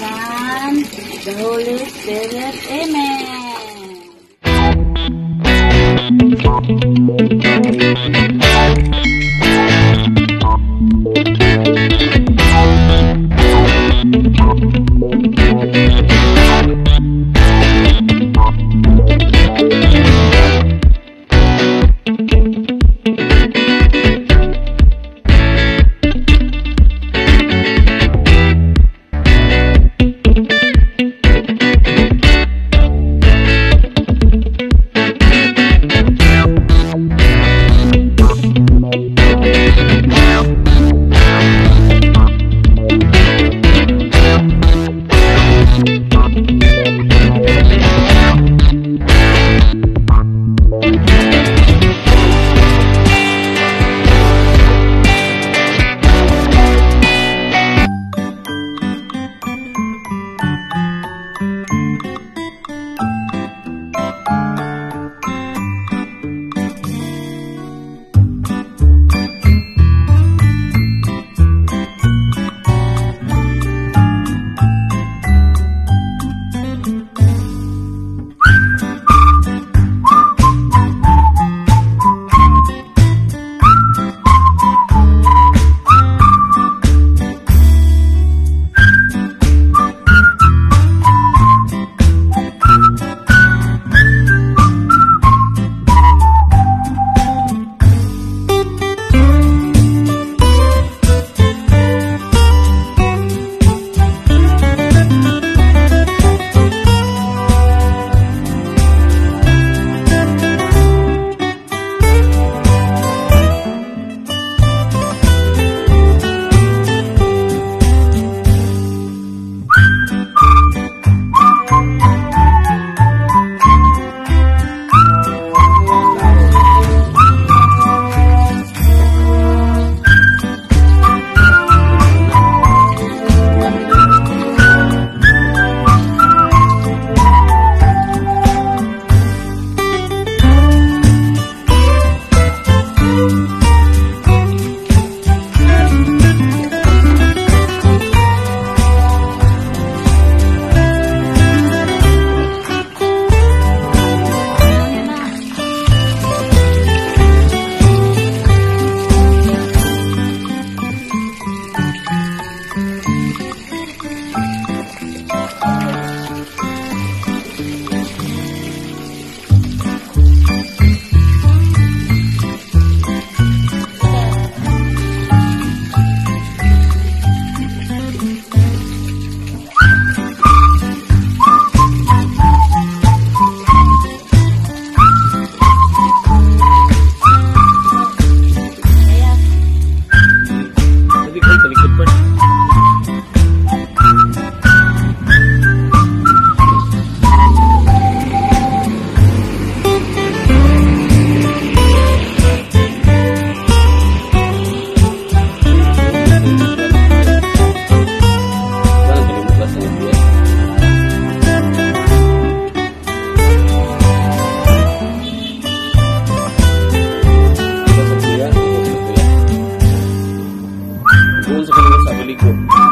Son, the Holy Spirit. Amen. Maligo.